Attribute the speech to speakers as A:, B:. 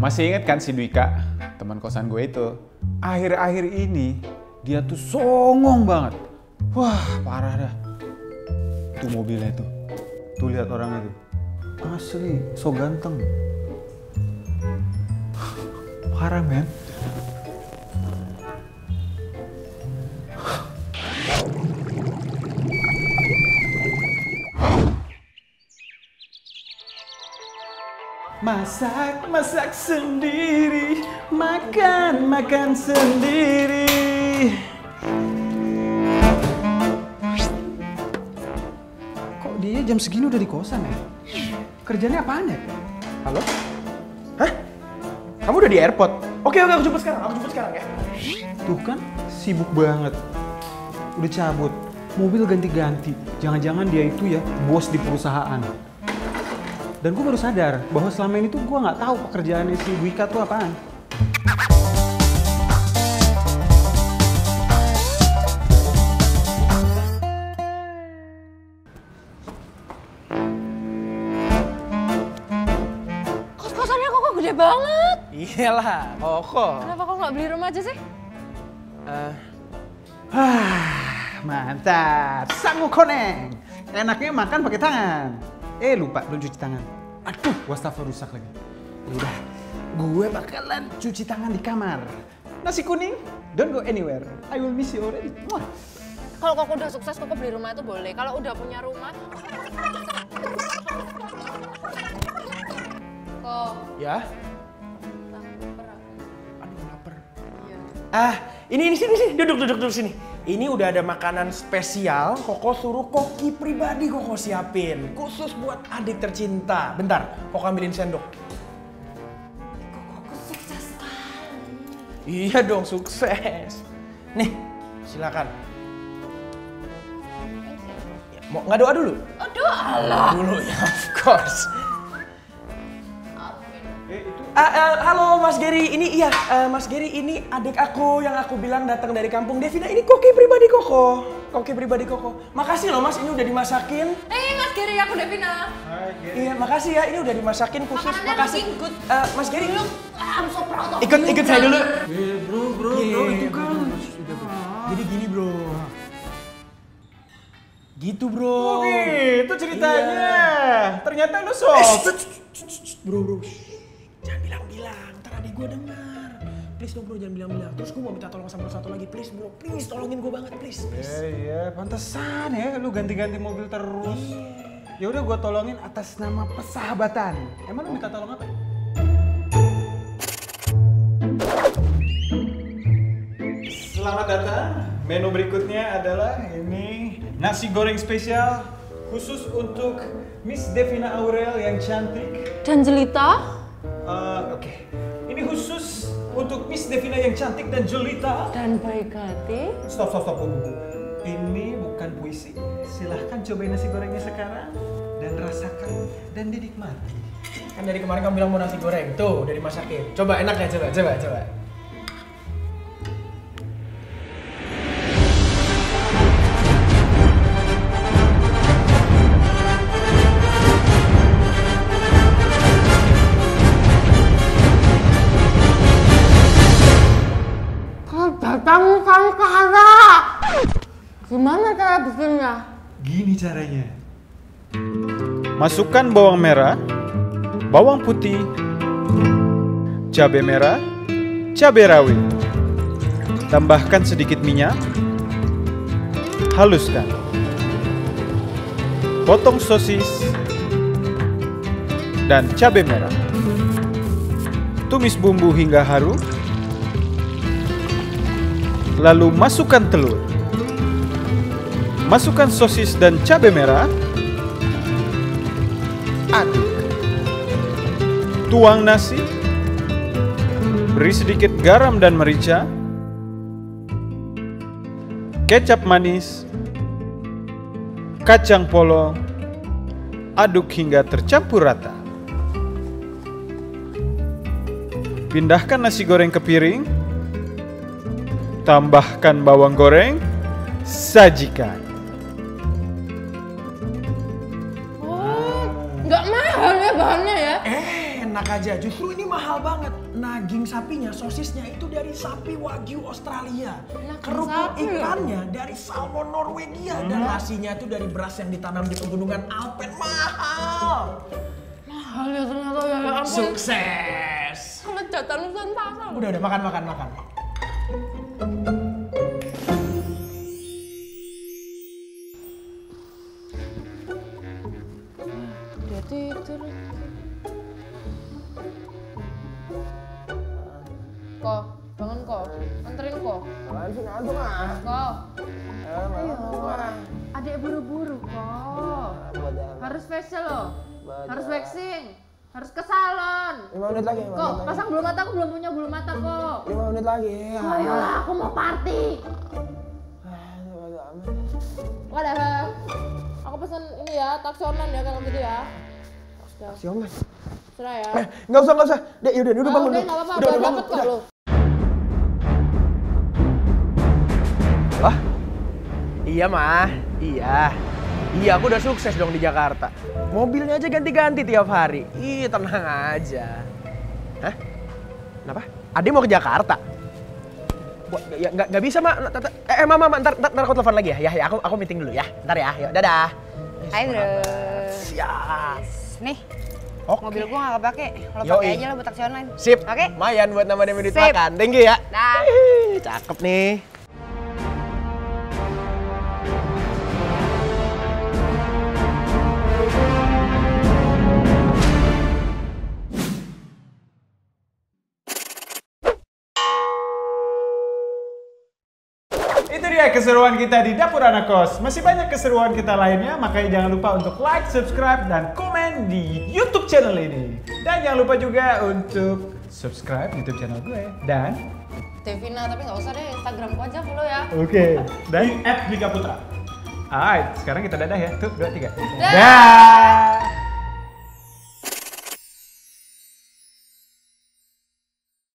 A: Masih inget kan si Dwika, teman kosan gue itu? Akhir-akhir ini dia tuh songong banget. Wah, parah dah. Tuh mobilnya tuh. Tuh lihat orangnya tuh. Asli, so ganteng. Parah, men. Masak, masak sendiri, makan, makan sendiri. Kok dia jam segini udah di kosan ya? Kerjanya apaan ya?
B: Halo? Hah? Kamu udah di airport? Oke, oke, aku jemput sekarang. Aku jemput sekarang ya.
A: Tuh kan, sibuk banget. Udah cabut, mobil ganti-ganti. Jangan-jangan dia itu ya bos di perusahaan. Dan gue baru sadar bahwa selama ini tuh gue nggak tahu pekerjaannya si Wika tuh apaan.
C: Kos-kosannya kok kok gede banget.
B: Iyalah, koko.
C: Kenapa kok nggak beli rumah aja sih?
B: Eh,
A: Ah, mantap. Sangu koneng. Enaknya makan pakai tangan. Eh lupa belum cuci tangan. Aduh, wastafel rusak lagi. Ya Udah, gue bakalan cuci tangan di kamar. Nasi kuning, don't go anywhere. I will miss you already. Wah.
C: Kalau kok udah sukses kok beli rumah itu boleh. Kalau udah punya rumah, kok
B: ya? Aduh, lapar.
C: Iya.
B: Ah, ini, ini, sini, sini. Duduk, duduk, duduk sini. Ini udah ada makanan spesial. Koko suruh koki pribadi Koko siapin. Khusus buat adik tercinta. Bentar, Koko ambilin sendok.
C: Kok sukses
B: Iya dong, sukses. Nih, silakan. Mau nggak doa dulu?
C: Aduh, alah.
B: Dulu ya, of course. Ah, ah, halo Mas Gary, ini iya eh, Mas Gary ini adik aku yang aku bilang datang dari kampung Devina. Ini koki pribadi Koko, koki pribadi Koko. Makasih loh Mas, ini udah dimasakin.
C: Eh, Mas Giri, aku Devina.
B: Iya, makasih ya, ini udah dimasakin khusus.
C: Makanannya
B: makasih.
C: lagi good.
B: Eh, Mas Gary,
C: Lu, I'm so proud of
B: ikut
C: you,
B: ikut saya dulu.
A: Eh, bro, bro,
B: Iya,
A: bro,
B: iya,
A: itu
B: iya,
A: kan.
B: Jadi gini bro. Gitu bro.
A: Oh gitu ceritanya. Ternyata lu.
B: Eh, shh, bro bro. Gue denger. Please dong bro, jangan bilang-bilang. Terus gue mau minta tolong sama satu lagi, please bro. Please tolongin gue banget, please. please.
A: Iya, iya, pantesan ya lu ganti-ganti mobil terus. Ya udah gua tolongin atas nama persahabatan. Emang lu minta tolong apa? Selamat datang. Menu berikutnya adalah ini nasi goreng spesial khusus untuk Miss Devina Aurel yang cantik.
C: Dan jelita.
A: Eh, Oke, khusus untuk Miss Devina yang cantik dan jelita.
C: Dan baik hati.
A: Stop, stop, stop. tunggu. Ini bukan puisi. Silahkan cobain nasi gorengnya sekarang dan rasakan dan dinikmati.
B: Kan dari kemarin kamu bilang mau nasi goreng, tuh udah dimasakin. Coba enak ya, coba, coba, coba.
C: Gimana cara bikinnya?
A: Gini caranya. Masukkan bawang merah, bawang putih, cabai merah, cabai rawit. Tambahkan sedikit minyak. Haluskan. Potong sosis dan cabai merah. Tumis bumbu hingga harum. Lalu masukkan telur. Masukkan sosis dan cabai merah. Aduk. Tuang nasi. Beri sedikit garam dan merica. Kecap manis. Kacang polong. Aduk hingga tercampur rata. Pindahkan nasi goreng ke piring. Tambahkan bawang goreng. Sajikan.
B: Aja, justru ini mahal banget. Naging sapinya, sosisnya itu dari sapi wagyu Australia. Kerupuk ikannya dari salmon Norwegia dan nasinya itu dari beras yang ditanam di pegunungan Alpen. Mahal.
C: Mahal ya ternyata ya, ya ampun.
B: Sukses.
C: Kelejatan Nusantara.
B: Udah udah makan makan makan.
C: Dia tidur.
B: Sih ngantuk ah?
C: Kok.
B: Ayo.
C: Adek buru-buru kok. Harus facial loh. Harus waxing. Harus ke salon.
B: 5 menit lagi, 5
C: Kok, pasang bulu mata aku belum punya bulu mata kok.
B: 5 menit lagi.
C: Ayolah, aku mau party. Whatever. Aku pesen ini ya, taksi online ya kalau gitu ya. Ya,
B: Si Oman.
C: serah ya.
B: Eh, nggak usah, nggak usah. Dek, yaudah, udah
C: Ah,
B: bangun.
C: udah,
B: Dek.
C: nggak apa-apa,
B: Udah,
C: udah
B: udah bangun.
C: dapet kok
B: udah.
C: lo.
B: Wah, iya mah, iya. Iya, aku udah sukses dong di Jakarta. Mobilnya aja ganti-ganti tiap hari. Ih, tenang aja. Hah? Kenapa? Ade mau ke Jakarta? Ya, nggak, nggak bisa, Mak. Eh, eh, Mama, Mama, ntar, ntar, ntar aku telepon lagi ya. Ya, ya, aku, aku meeting dulu ya. Ntar ya, yuk, dadah.
D: Hai bro.
B: Siap.
D: Nih,
B: Oke.
D: mobil gua nggak kepake. Kalau
B: Yoi.
D: pakai aja lo buat taksi online.
B: Sip.
D: Oke.
B: Lumayan buat nambahin duit
D: Sip.
B: makan. Thank you ya.
D: Dah.
B: Cakep nih.
A: Itu dia keseruan kita di Dapur Anak Kos. Masih banyak keseruan kita lainnya, makanya jangan lupa untuk like, subscribe, dan komen di YouTube channel ini. Dan jangan lupa juga untuk subscribe YouTube channel gue. Dan,
C: Devina, tapi nggak usah deh, Instagramku aja follow ya.
A: oke, dan at Putra. Alright, sekarang kita dadah ya. Tuh, dua, tiga.
C: Dah.
A: Dah.